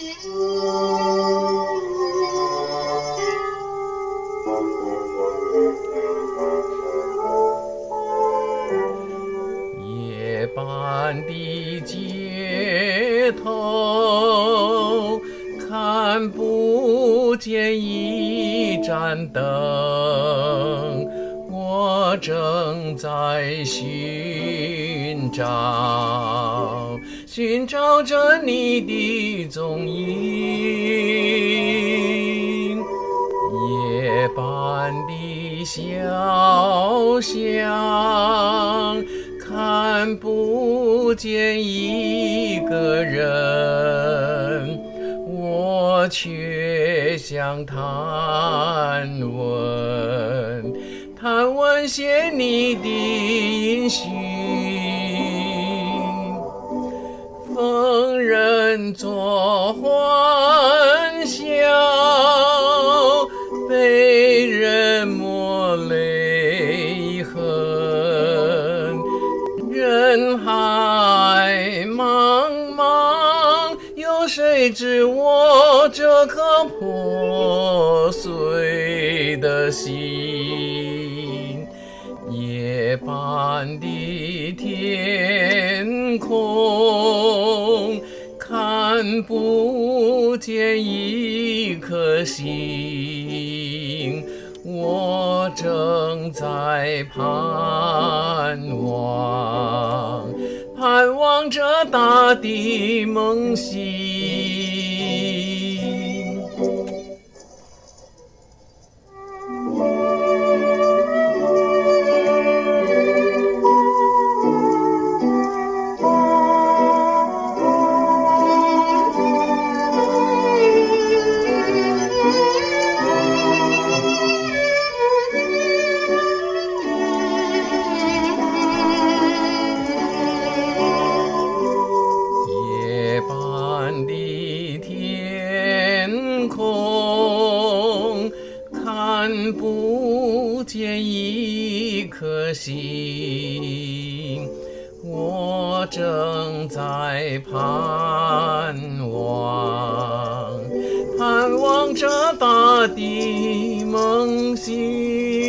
夜半的街头，看不见一盏灯，我正在寻找，寻找着你的踪影。夜半的小巷，看不见一个人，我却想探问，探问些你的音讯。作欢笑，被人抹泪痕。人海茫茫，有谁知我这颗破碎的心？夜半的天空，看不见一颗星，我正在盼望，盼望着大地梦醒。看不见一颗星，我正在盼望，盼望着大地梦醒。